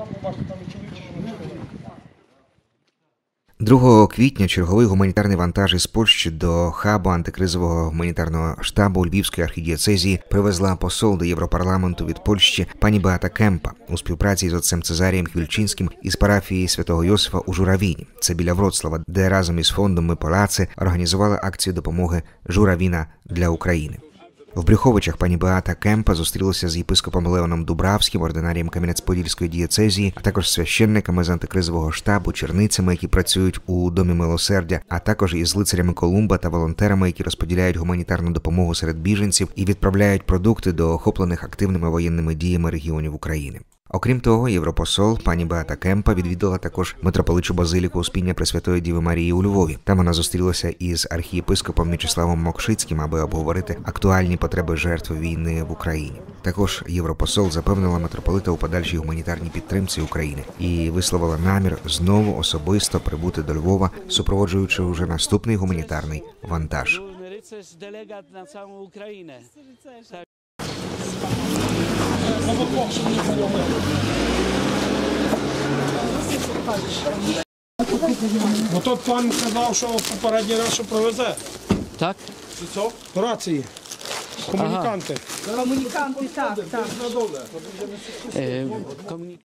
там у там і чоловічі жіночі. 2 квітня черговий гуманітарний вантаж із Польщі до хабу антикризового гуманітарного штабу Львівської архідієцезії привезла посол до Європарламенту від Польщі пані Беата Кемпа у співпраці з отцем Цезарієм Хвільчинським із парафії святого Йосифа у Журавіні. Це біля Вроцлава, де разом із фондом Ми Полаці організували акцію допомоги Журавіна для України. В Брюховичах пані Беата Кемпа зустрілася з єпископом Леоном Дубравським, ординарієм Кам'янець-Подільської дієцезії, а також священниками з антикризового штабу, черницями, які працюють у домі милосердя, а також із лицарями Колумба та волонтерами, які розподіляють гуманітарну допомогу серед біженців і відправляють продукти до охоплених активними воєнними діями регіонів України. Окрім того, європосол пані Беата Кемпа відвідала також митрополичу базиліку Успіння Пресвятої Діви Марії у Львові. Там вона зустрілася із архієпископом М'ячеславом Мокшицьким, аби обговорити актуальні потреби жертв війни в Україні. Також європосол запевнила митрополита у подальшій гуманітарній підтримці України і висловила намір знову особисто прибути до Львова, супроводжуючи уже наступний гуманітарний вантаж. Бо тут пан казав, що попередній раз що провезе. Tak? Рації. Комуніканти. Комуніканти, так, так. Komunik-